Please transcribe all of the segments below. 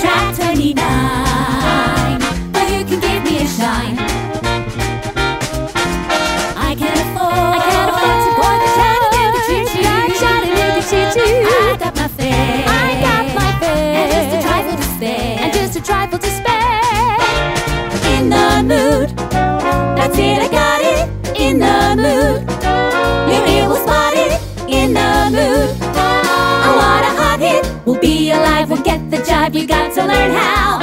Track 29, well, you can give me a shine. I can afford, I can't afford to board the Chattanooga choo-choo. Chattanooga choo-choo. I got my fare. I got my fare. And just a trifle to spare. And just a trifle to spare. in the mood. That's it, I got it. In the mood. Your ear will spot it. In the mood. I want a hot hit. We'll be jive. You got to learn how.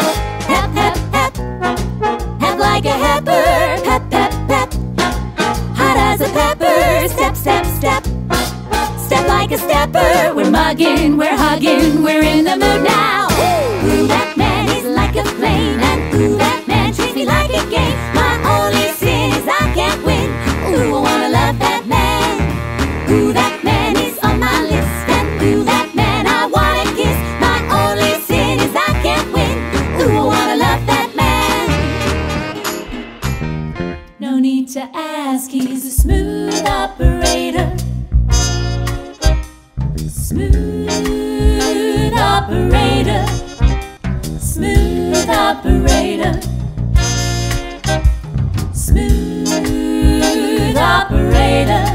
Hep, hep, hep. Hep like a heifer. Pep, pep, pep. Hot as a pepper. Step, step, step. Step like a stepper. We're mugging, we're hugging, we're in the mood Ooh, wanna love that man. No need to ask, he's a smooth operator. Smooth operator. Smooth operator. Smooth operator.